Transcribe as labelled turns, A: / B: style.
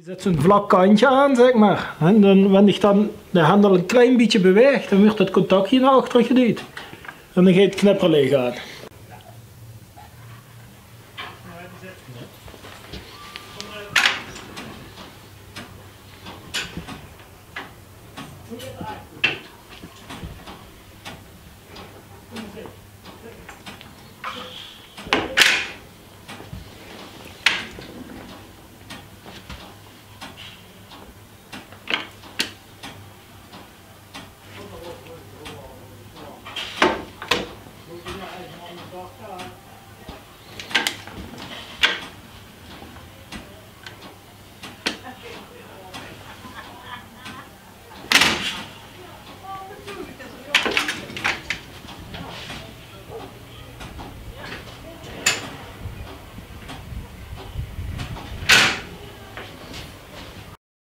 A: Je zet zo'n vlak kantje aan, zeg maar. En dan, wanneer je dan de handel een klein beetje beweegt, dan wordt het contactje naar achteren geduwd. En dan gaat het knipper leeg aan. Thank you.